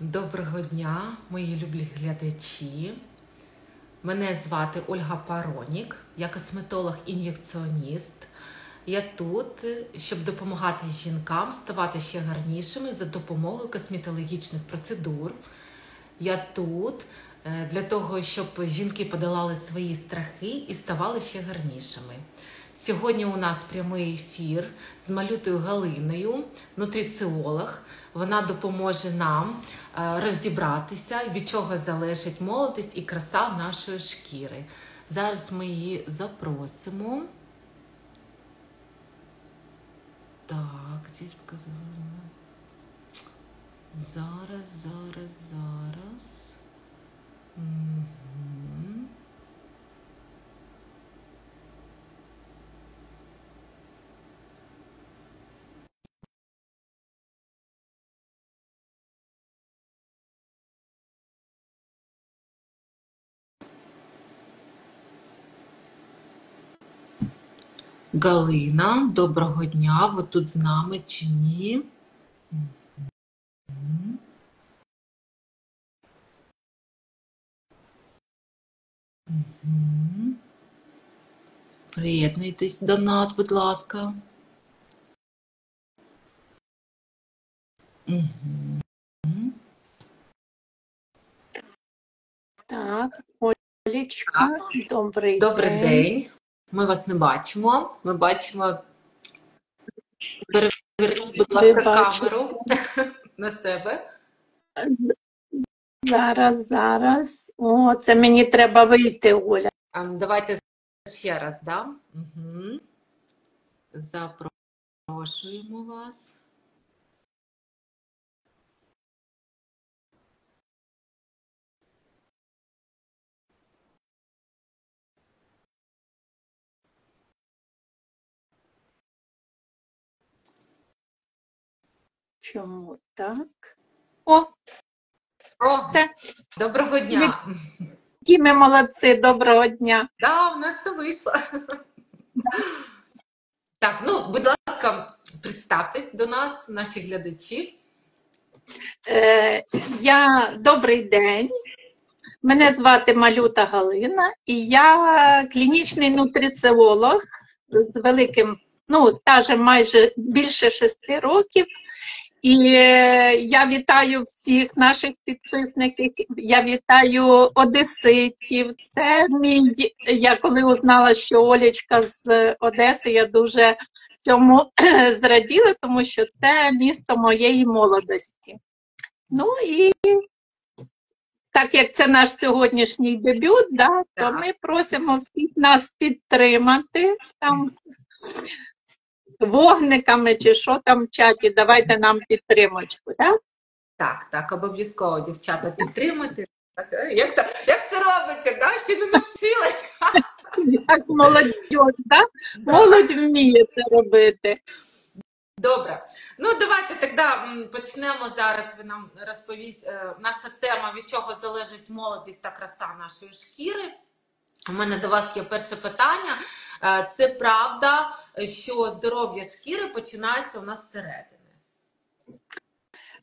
Доброго дня, мої люблі глядачі. Мене звати Ольга Паронік, я косметолог-ін'єкціоніст. Я тут, щоб допомагати жінкам ставати ще гарнішими за допомогою косметологічних процедур. Я тут е, для того, щоб жінки подолали свої страхи і ставали ще гарнішими. Сьогодні у нас прямий ефір з малютою Галиною, нутриціолог. Вона допоможе нам е, розібратися, від чого залежить молодість і краса нашої шкіри. Зараз ми її запросимо. Так, здесь показано. Зараз, зараз, зараз. Мгм. Галина, доброго дня. Ви тут з нами чи ні? Приєднуйтесь до нас, будь ласка. Так, Олічка, добрий Добрий день. день. Ми вас не бачимо. Ми бачимо. Переверніть, будь ласка, камеру на себе. Зараз, зараз. О, це мені треба вийти, Оля. Давайте ще раз, да? Угу. Запрошуємо вас. Чому так? О, О, все. доброго дня. Які ми молодці, доброго дня. Да, у нас все вийшло. Так, ну, будь ласка, представтесь до нас, наші глядачі. Е, я добрий день. Мене звати Малюта Галина, і я клінічний нутриціолог з великим ну, стажем майже більше шести років. І е, я вітаю всіх наших підписників. Я вітаю одеситів. Це мій. Я коли узнала, що Олечка з Одеси, я дуже цьому зраділа, тому що це місто моєї молодості. Ну і так як це наш сьогоднішній дебют, да, то ми просимо всіх нас підтримати там вогниками чи що там в чаті. Давайте нам підтримочку. Да? Так, так, обов'язково дівчата підтримати. Е, Як, то, як це робиться? Да? Ще не навчилась. Як молодь, да? молодь вміє це робити. Добре. Ну давайте тоді почнемо зараз. Ви нам розповість е, наша тема, від чого залежить молодість та краса нашої шкіри. У мене до вас є перше питання. Е, Це правда, що здоров'я шкіри починається у нас зсередини.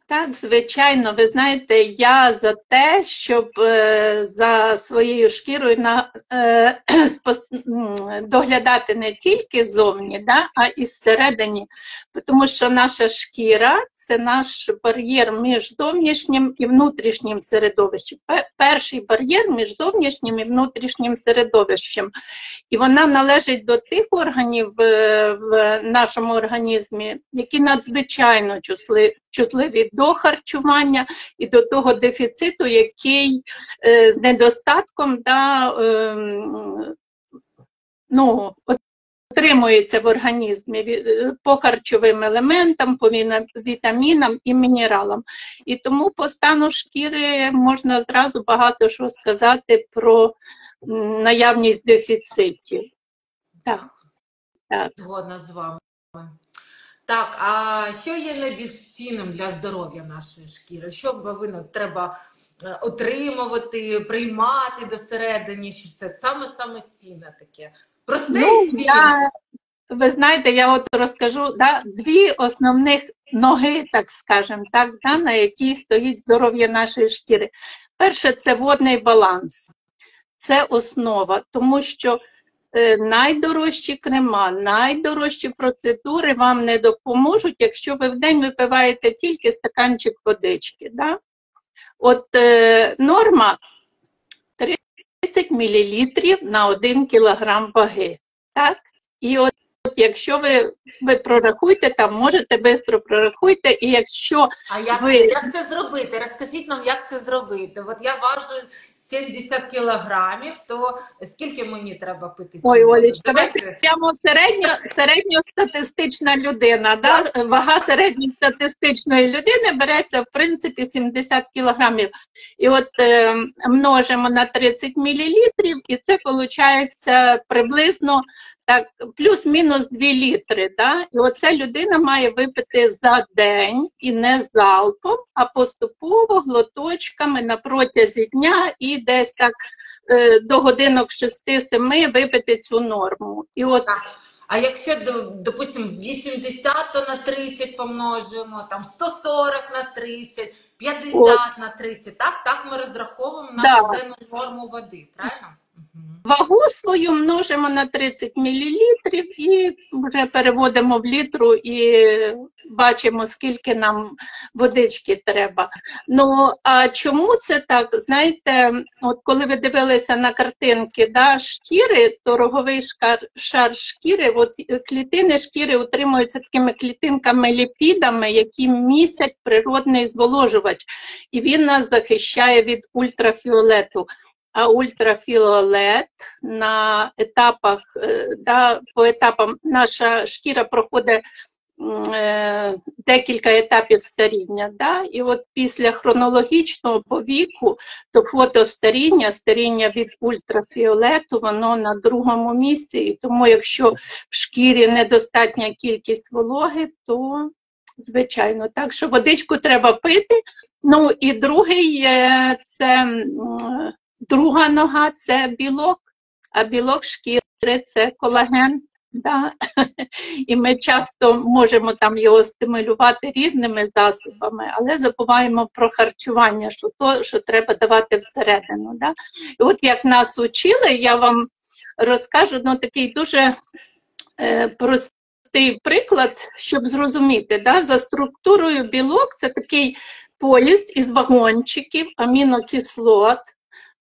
Так, звичайно, ви знаєте, я за те, щоб е, за своєю шкірою на, е, доглядати не тільки зовні, да, а і зсередині. Тому що наша шкіра це наш бар'єр між зовнішнім і внутрішнім середовищем. Перший бар'єр між зовнішнім і внутрішнім середовищем. І вона належить до тих органів е, в нашому організмі, які надзвичайно чутли- чутливі до харчування і до того дефіциту, який е, з недостатком да, ем, ну, отримується в організмі е, по харчовим елементам, по вітамінам і мінералам. І тому по стану шкіри можна зразу багато що сказати про наявність дефіцитів. Так, так. Згодна з вами. Так, а що є найбільш цінним для здоров'я нашої шкіри? Що повинно треба е, отримувати, приймати досередині, щоб це саме саме цінне таке. Просте Ну, я, ви знаєте, я от розкажу да, дві основних ноги, так скажемо, так, да, на якій стоїть здоров'я нашої шкіри. Перше, це водний баланс. Це основа, тому що найдорожчі крема, найдорожчі процедури вам не допоможуть, якщо ви в день випиваєте тільки стаканчик водички. Да? От е, норма 30 мл на 1 кг ваги. Так? І от, от якщо ви, ви прорахуйте, там можете швидко прорахуйте, і якщо А як, Ви- як це зробити? Розкажіть нам, як це зробити. От я важу 70 кілограмів, то скільки мені треба пити? Ой, Олічка, ви прямо середньо, середньостатистична людина. Да? Вага середньостатистичної людини береться в принципі 70 кілограмів. І от е, множимо на 30 мілілітрів, і це виходить приблизно так, плюс-мінус 2 літри. Да? І оце людина має випити за день і не залпом, а поступово глоточками на протязі дня і десь так е, до годинок 6-7 випити цю норму. І от А якщо, до- допустимо, 80, то на 30 помножуємо, там 140 на 30, 50 От. на 30. Так, так ми розраховуємо на Да. норму води, правильно? Вагу свою множимо на 30 мілілітрів і вже переводимо в літру і бачимо, скільки нам водички треба. Ну, а чому це так? Знаєте, от коли ви дивилися на картинки да, шкіри, то роговий шкар, шар шкіри, от клітини шкіри утримуються такими клітинками ліпідами, які містять природний зволожувач, і він нас захищає від ультрафіолету. Ультрафіолет на етапах, е, да, по етапам наша шкіра проходить е, декілька етапів старіння. Да? І от після хронологічного по віку, то фотостаріння, старіння від ультрафіолету, воно на другому місці. І тому, якщо в шкірі недостатня кількість вологи, то звичайно, так що водичку треба пити. Ну і другий це друга нога це білок, а білок шкіри це колаген. Да? І ми часто можемо там його стимулювати різними засобами, але забуваємо про харчування, що то, що треба давати всередину. Да? І от як нас учили, я вам розкажу ну, такий дуже е, простий приклад, щоб зрозуміти. Да? За структурою білок це такий поїзд із вагончиків, амінокислот.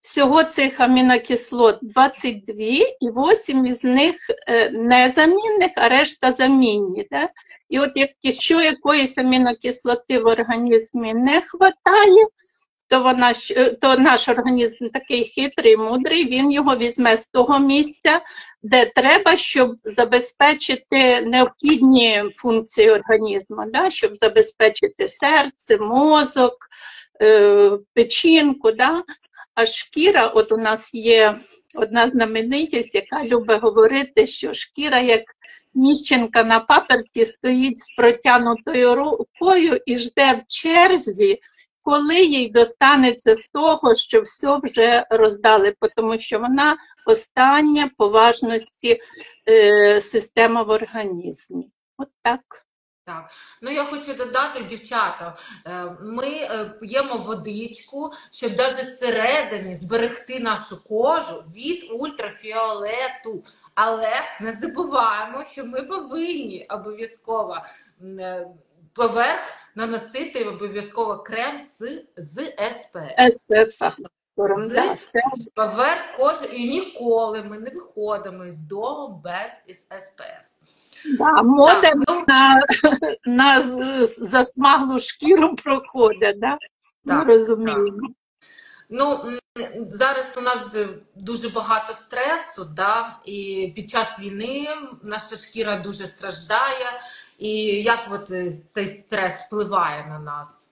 Всього цих амінокислот 22, і 8 із них е, незамінних, а решта замінні. Да? І от якщо якоїсь амінокислоти в організмі не вистачає, то, вона, е, то наш організм такий хитрий, мудрий, він його візьме з того місця, де треба, щоб забезпечити необхідні функції організму, да? щоб забезпечити серце, мозок, е, печінку. Да? А шкіра, от у нас є одна знаменитість, яка любить говорити, що шкіра, як ніщенка на паперті, стоїть з протягнутою рукою і жде в черзі, коли їй достанеться з того, що все вже роздали, тому що вона остання по важності е, система в організмі. От так. Так, ну я хочу додати, дівчата, е, ми е, п'ємо водичку, щоб навіть зсередині зберегти нашу кожу від ультрафіолету. Але не забуваємо, що ми повинні обов'язково е, поверх наносити обов'язково крем з, з SPF. СПФ. З- Поверх кожи і ніколи ми не виходимо з дому без SPF. Да, мода ну, на, на засмаглу шкіру проходить, да? Ми Так, розуміємо. Ну, зараз у нас дуже багато стресу, да? і під час війни наша шкіра дуже страждає. І як от е, цей стрес впливає на нас?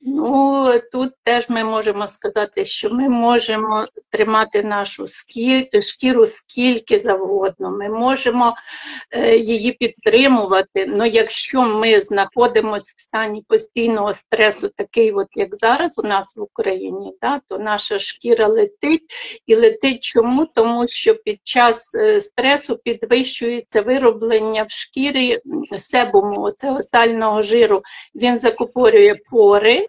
Ну, тут теж ми можемо сказати, що ми можемо тримати нашу шкіру скільки завгодно, ми можемо е, її підтримувати. але якщо ми знаходимося в стані постійного стресу, такий, от як зараз у нас в Україні, да, то наша шкіра летить і летить чому? Тому що під час е, стресу підвищується вироблення в шкірі себуму, цього сального жиру. Він закупорює пори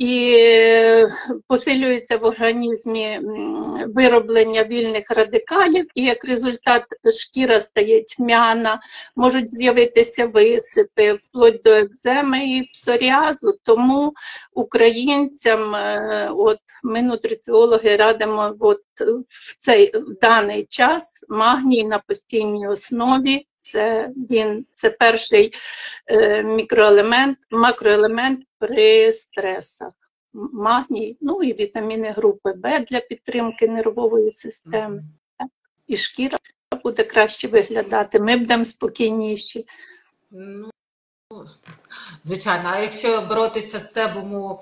і е, посилюється в організмі вироблення вільних радикалів, і як результат шкіра стає тьмяна, можуть з'явитися висипи, вплоть до екземи і псоріазу. Тому українцям, е, от ми нутриціологи радимо от в цей в даний час магній на постійній основі. Це він це перший е, мікроелемент, макроелемент при стресах. Магній, ну і вітаміни групи Б для підтримки нервової системи. І шкіра буде краще виглядати. Ми будемо спокійніші. Ну, звичайно, а якщо боротися з себуму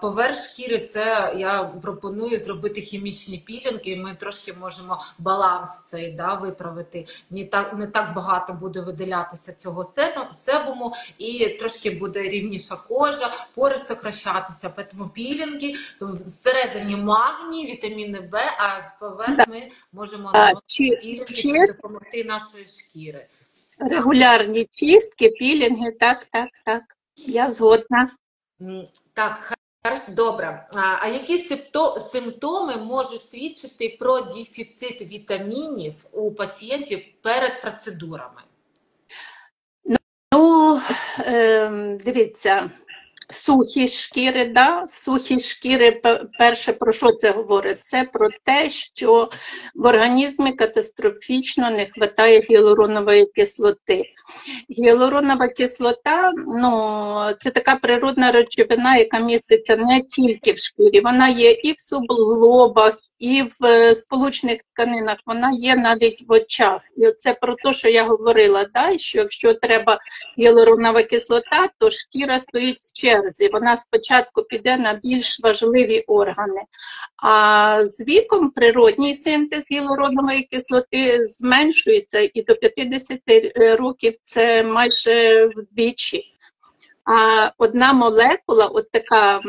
поверх шкіри, це я пропоную зробити хімічні пілінги. і Ми трошки можемо баланс цей да, виправити. Не так, не так багато буде виділятися цього себуму, і трошки буде рівніша кожа, пори сокращатися. Тому пілінги всередині магній, вітаміни Б, а з поверх ми можемо А, чи, пілінги, щоб допомогти нашої шкіри. Регулярні чистки, пілінги, так, так, так. Я згодна. Так, хорошо, добре. А, які симпто- симптоми можуть свідчити про дефіцит вітамінів у пацієнтів перед процедурами? Ну, ем, дивіться, сухість шкіри, да? сухість шкіри, перше, про що це говорить? Це про те, що в організмі катастрофічно не вистачає гіалуронової кислоти. Гіалуронова кислота, ну, це така природна речовина, яка міститься не тільки в шкірі, вона є і в суглобах, і в е, сполучних тканинах, вона є навіть в очах. І це про те, що я говорила, да? що якщо треба гіалуронова кислота, то шкіра стоїть в черзі. Вона спочатку піде на більш важливі органи. А з віком природній синтез гіалуронової кислоти зменшується і до 50 років це майже вдвічі. А одна молекула, от така,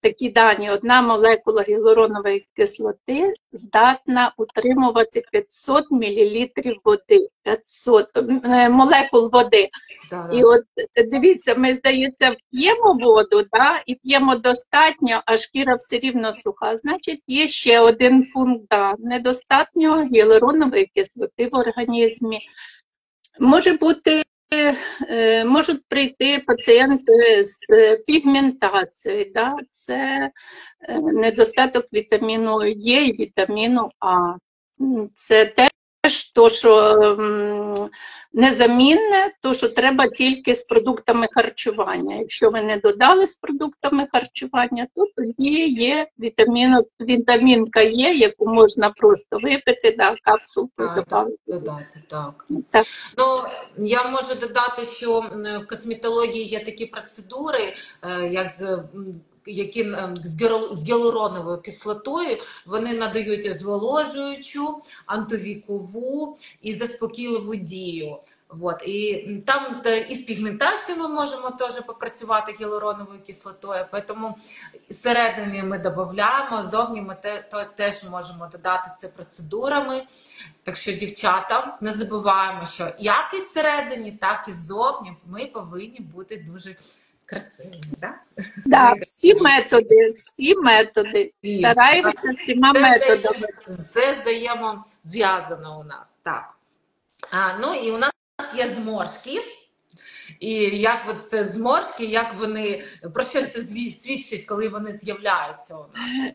такі дані, одна молекула гіалуронової кислоти здатна утримувати 500 мл води, 500 е, молекул води. Да, І от дивіться, ми, здається, п'ємо воду, да, і п'ємо достатньо, а шкіра все рівно суха. Значить, є ще один пункт, да, недостатньо гіалуронової кислоти в організмі. Може бути, можуть прийти пацієнти з пігментацією, да, це е, недостаток вітаміну Е і вітаміну А. Це теж то, що незамінне, то що треба тільки з продуктами харчування. Якщо ви не додали з продуктами харчування, то тоді є вітаміно, вітамінка Є, яку можна просто випити, да, капсулку додати. Додати, так. Так. Ну, я можу додати, що в косметології є такі процедури, е, як які е, з гіалуроновою кислотою вони надають зволожуючу, антивікову і заспокійливу дію. Вот. І там і з пігментацією ми можемо теж попрацювати гіалуроновою кислотою. Тому всередині ми додаємо, зовні ми те, то, теж можемо додати це процедурами. Так що, дівчата, не забуваємо, що як і всередині, так і ззовні ми повинні бути дуже красивими. Да? Да, всі методи, всі методи. Стараємося всіма методами. Все Все взаємозв'язано у нас. Так. А, ну і у нас є зморшки. І як от це зморшки, як вони про що це свідчить, коли вони з'являються у нас?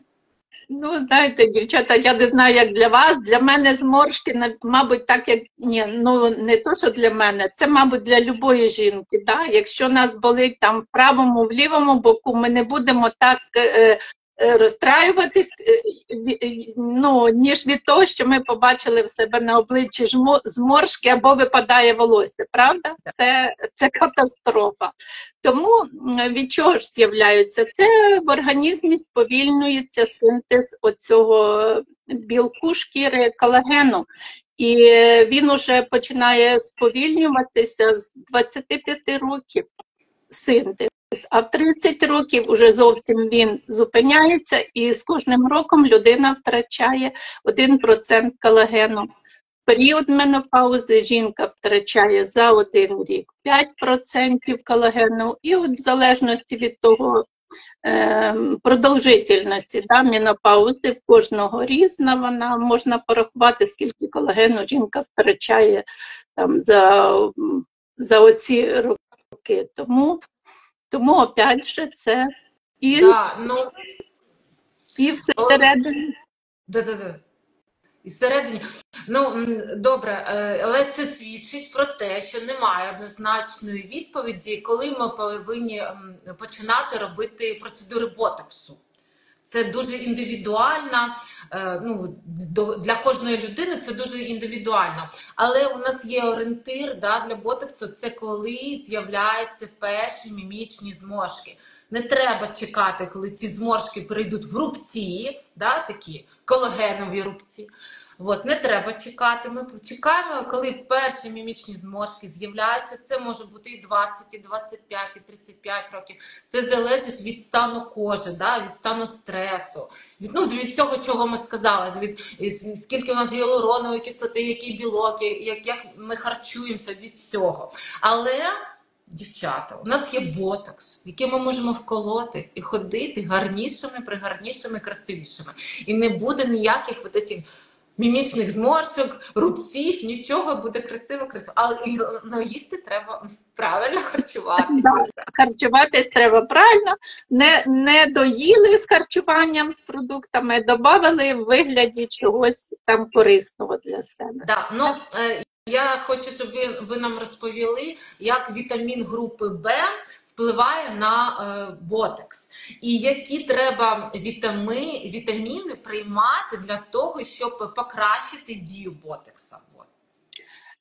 Ну, знаєте, дівчата, я не знаю, як для вас. Для мене зморшки, мабуть, так як ні, ну не то, що для мене, це, мабуть, для любої жінки. Да? Якщо нас болить там в правому, в лівому боку, ми не будемо так е, е, розстраюватись, е, ну, ніж від того, що ми побачили в себе на обличчі жмо- зморшки або випадає волосся, правда? Це, це катастрофа. Тому від чого ж з'являються? Це в організмі сповільнюється синтез оцього білку шкіри колагену. І е, він уже починає сповільнюватися з 25 років синтез. А в 30 років уже зовсім він зупиняється, і з кожним роком людина втрачає 1% колагену. Період менопаузи жінка втрачає за один рік 5% колагену, і от в залежності від того е, продовжительності да, менопаузи, в кожного різна вона, можна порахувати, скільки колагену жінка втрачає там, за, за оці роки. Тому тому опять же, це і, Да, ну, і всередині. Да-да-да. І всередині. Ну, добре, е, але це свідчить про те, що немає однозначної відповіді, коли ми повинні починати робити процедури ботоксу. Це дуже індивідуально, е, ну, для кожної людини це дуже індивідуально. Але у нас є орієнтир да, для ботоксу, це коли з'являються перші мімічні зморшки. Не треба чекати, коли ці зморшки перейдуть в рубці, да, такі колагенові рубці. От, не треба чекати. Ми чекаємо, коли перші мімічні зморшки з'являються. Це може бути і 20, і 25, і 35 років. Це залежить від стану кожи, да, від стану стресу, від, ну, від всього, чого ми сказали, від скільки у нас гіалуронової кислоти, який білок, як, як ми харчуємося від всього. Але Дівчата, у нас є ботокс, який ми можемо вколоти і ходити гарнішими, пригарнішими, красивішими. І не буде ніяких от этих мімічних зморшок, рубців, нічого буде красиво, красиво. Але ну, їсти треба правильно харчуватися. Харчуватись треба правильно, не, не доїли з харчуванням, з продуктами, додали в вигляді чогось там корисного для себе. Да, ну, е, я хочу, щоб ви, ви нам розповіли, як вітамін групи Б впливає на е, ботекс, і які треба вітами, вітаміни приймати для того, щоб покращити дію ботекса.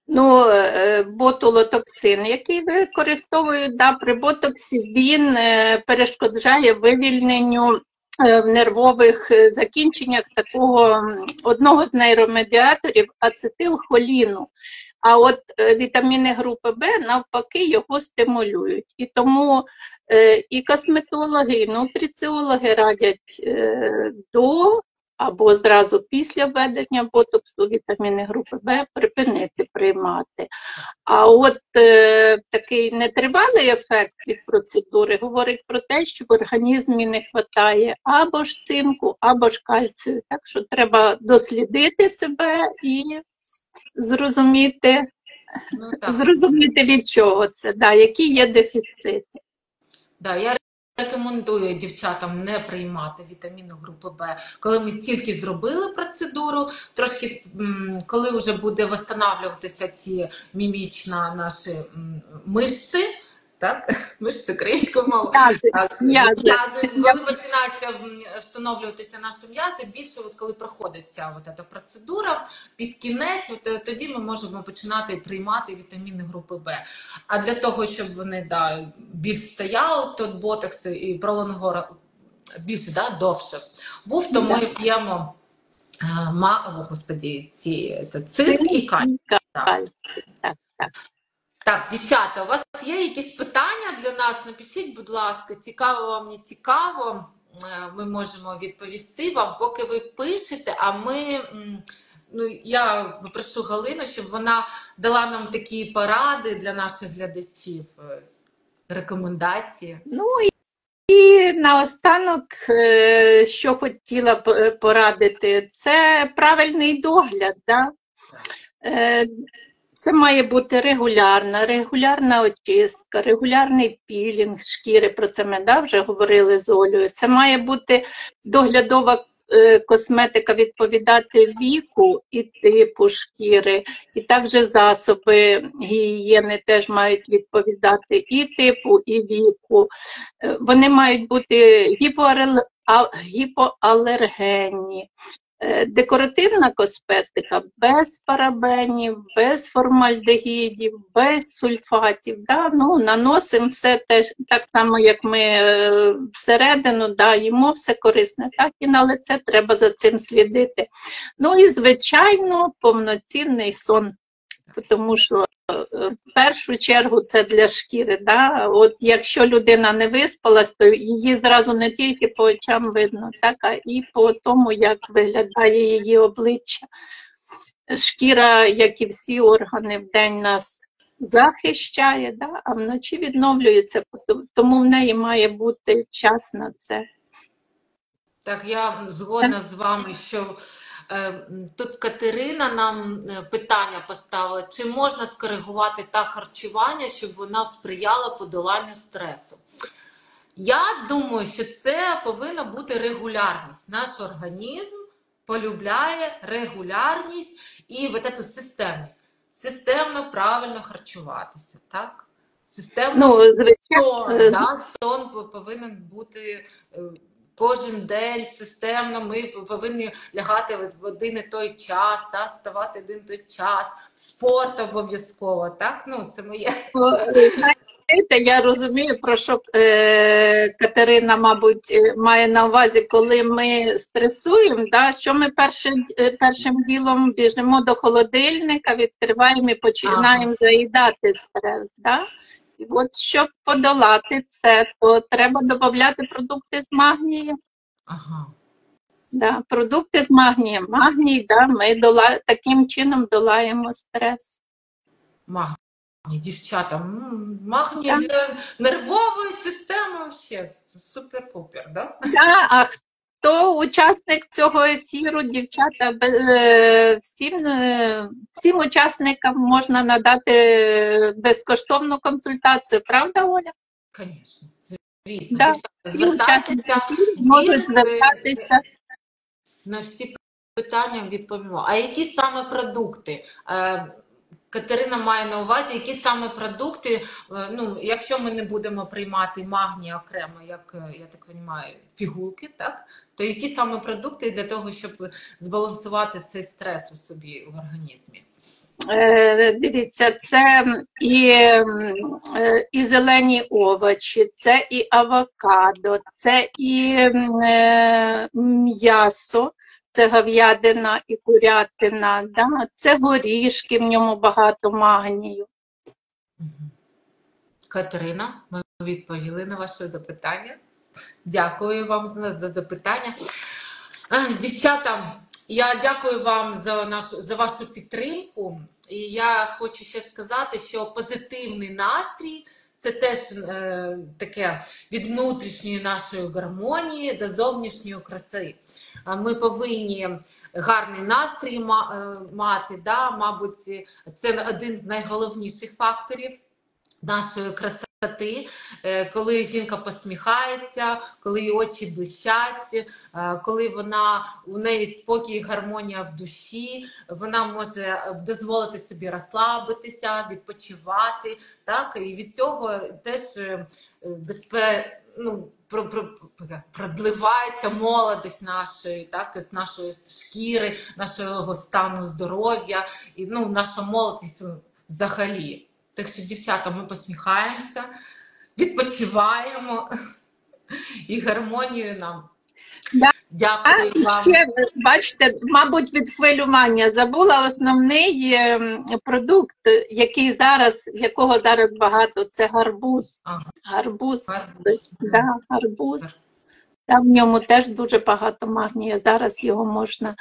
Ну, е, ботулотоксин, який використовують да, при ботоксі, він е, перешкоджає вивільненню е, в нервових е, закінченнях такого одного з нейромедіаторів ацетилхоліну. А от е, вітаміни групи Б навпаки його стимулюють. І тому е, і косметологи, і нутриціологи радять е, до або зразу після введення ботоксу вітаміни групи Б припинити приймати. А от е, такий нетривалий ефект від процедури говорить про те, що в організмі не вистачає або ж цинку, або ж кальцію. Так що треба дослідити себе і зрозуміти, Ну, так. зрозуміти від чого це, да, які є дефіцити. Да, я рекомендую дівчатам не приймати вітаміну групи Б, коли ми тільки зробили процедуру, трошки коли вже буде восстанавлюватися ці мімічна наші мишці, так? Мишці українською мовою. Так, м'язи. коли починається встановлюватися наші м'язи, більше от коли проходить ця от ця процедура, під кінець, от, е, тоді ми можемо починати приймати вітаміни групи Б. А для того, щоб вони да, більш стояли, то ботокс і пролонгора більш да, довше був, то ми п'ємо е, ма, господі, ці, це цинк і. Кальцій, Так, так. Так, дівчата, у вас є якісь питання для нас? Напишіть, будь ласка, цікаво вам, не цікаво. Е, Ми можемо відповісти вам, поки ви пишете. А ми, ну я попрошу Галину, щоб вона дала нам такі поради для наших глядачів, е, рекомендації. Ну і, наостанок, е, що хотіла б порадити, це правильний догляд. Да? Це має бути регулярна, регулярна очистка, регулярний пілінг шкіри. Про це ми да, вже говорили з Олею. Це має бути доглядова е, косметика відповідати віку і типу шкіри, і також засоби гігієни теж мають відповідати і типу, і віку. Е, Вони мають бути гіпоалергенні. Е, Декоративна косметика без парабенів, без формальдегідів, без сульфатів. Да? Ну, наносимо все теж, так само, як ми е, всередину, да, їмо все корисне, так і на лице треба за цим слідити. Ну і, звичайно, повноцінний сон, тому що в першу чергу це для шкіри. Да? От якщо людина не виспалась, то її зразу не тільки по очам видно, так, а і по тому, як виглядає її обличчя. Шкіра, як і всі органи, в день нас захищає, да? а вночі відновлюється, тому в неї має бути час на це. Так, я згодна з вами, що тут Катерина нам е, питання поставила, чи можна скоригувати так харчування, щоб воно сприяло подоланню стресу. Я думаю, що це повинна бути регулярність. Наш організм полюбляє регулярність і от цю системність. Системно правильно харчуватися, так? Системно Ну, звичайно, сон, е, да? сон повинен бути е, кожен день системно. Ми повинні лягати в- один і той час, та? вставати в один і той час, спорт обов'язково. Так? Ну, це моє. е, я розумію, про що е, Катерина, мабуть, е, має на увазі, коли ми стресуємо, да, що ми першим, е, першим ділом біжимо до холодильника, відкриваємо і починаємо заїдати стрес. Да? І от щоб подолати це, то треба додати продукти з магнієм. Ага. Да, продукти з магнієм. Магній, да, ми дола... таким чином долаємо стрес. Магній, дівчата. Магній для нервової системи ще супер-пупер, да? Да, а хто учасник цього ефіру, дівчата, е, всім, е, всім учасникам можна надати е, безкоштовну консультацію, правда, Оля? Звісно. Звісно, Да, всі звертайтеся. Можуть звертатися. На всі питання відповімо. А які саме продукти? Катерина має на увазі, які саме продукти, е, ну, якщо ми не будемо приймати магній окремо, як е, я так розумію, пігулки, так? То які саме продукти для того, щоб збалансувати цей стрес у собі в організмі? Е, Дивіться, це і, і зелені овочі, це і авокадо, це і м'ясо, це говядина і курятина, да? це горішки, в ньому багато магнію. Катерина, ми відповіли на ваше запитання. Дякую вам за запитання. Е, Дівчата, я дякую вам за нашу за вашу підтримку. І я хочу ще сказати, що позитивний настрій це теж е, таке від внутрішньої нашої гармонії до зовнішньої краси. Ми повинні гарний настрій е, мати. Да? Мабуть, це один з найголовніших факторів нашої красоти, Е, коли жінка посміхається, коли її очі блищать, е, коли вона у неї спокій і гармонія в душі, вона може дозволити собі розслабитися, відпочивати. Так? І від цього теж безпе... ну, про, про, про- продливається молодість нашої, так, з нашої шкіри, нашого стану здоров'я і ну, наша молодість взагалі. Так що, дівчата, ми посміхаємося, відпочиваємо і гармонію нам. Дякую І вам. ще, бачите, мабуть, від хвилювання забула основний ем, продукт, який зараз, якого зараз багато, це гарбуз. Ага. Гарбуз. Гарбуз. Да, гарбуз. Там в ньому теж дуже багато магнія. Зараз його можна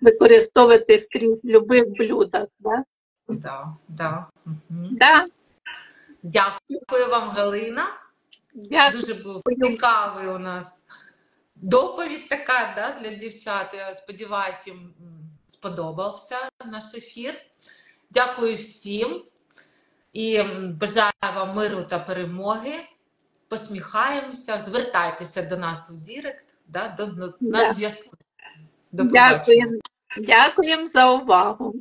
використовувати скрізь в будь-яких блюдах. Да? Да, да. Мгм. Да. Дякую вам, Галина. Дякую. Дуже був цікавий у нас доповідь така да, для дівчат. Я сподіваюся, їм сподобався наш ефір. Дякую всім і бажаю вам миру та перемоги. Посміхаємося, звертайтеся до нас у Direct, да, до, до, на зв'язку. Дякуємо. Дякуємо за увагу.